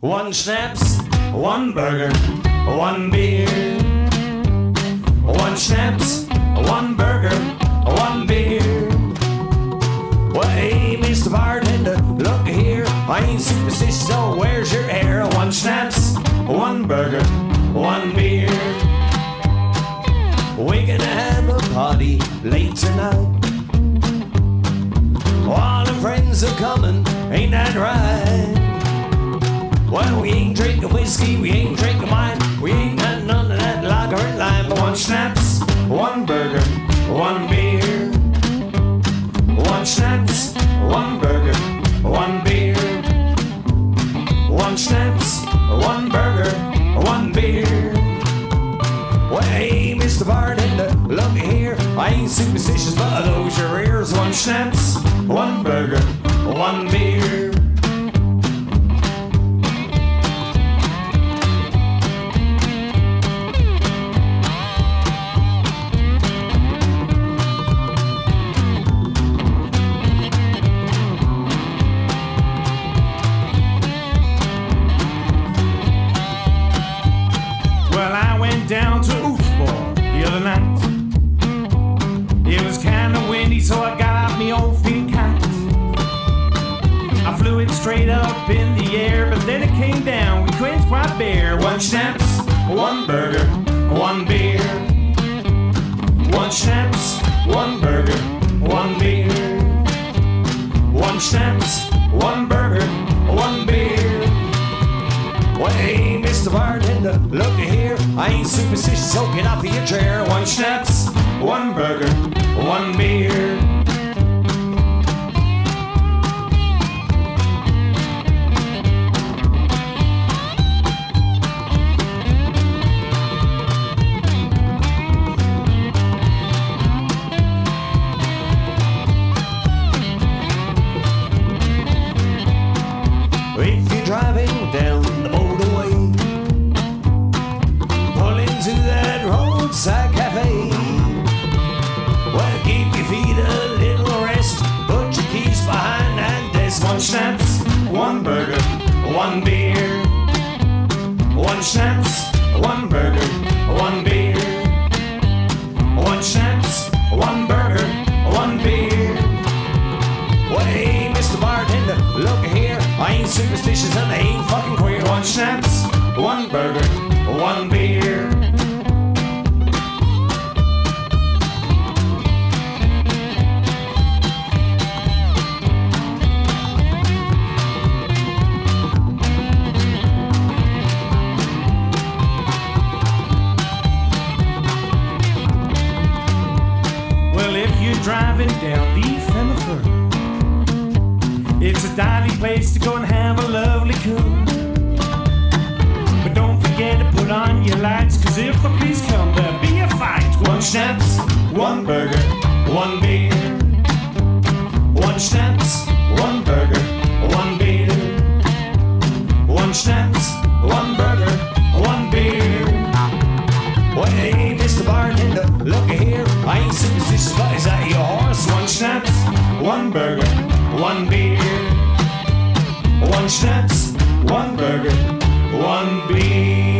One schnapps, one burger, one beer. One schnapps, one burger, one beer. Well, hey, Mr. Bartender, look here. I ain't superstitious, so where's your hair? One schnapps, one burger, one beer. We're gonna have a party late tonight. All the friends are coming, ain't that right? Well, we ain't drinking whiskey, we ain't drinking wine, we ain't got none of that lager and lime. But one schnapps, one burger, one beer. One schnapps, one burger, one beer. One schnapps, one burger, one beer. Well, hey, Mr. Bartender, look here. I ain't superstitious, but I those your ears. One schnapps, down to Oofball the other night. It was kinda windy, so I got out me old feet kite. I flew it straight up in the air, but then it came down. We quenched quite bare. One schnapps, one burger, one beer. One schnapps, one burger, one beer. One schnapps, one burger, one beer. Well, hey, Mr. Bartender, look here. I ain't superstitious, so get off of your chair. One schnapps, one burger, one beer. One burger, one beer. One schnapps, one burger, one beer. One schnapps, one burger, one beer. Well, hey, Mr. Bartender, look here. I ain't superstitious and I ain't fucking queer. One schnapps, one burger, one beer. You're driving down and the Fur, it's a diving place to go and have a lovely cool. One burger, one beer. One schnapps, one burger, one beer.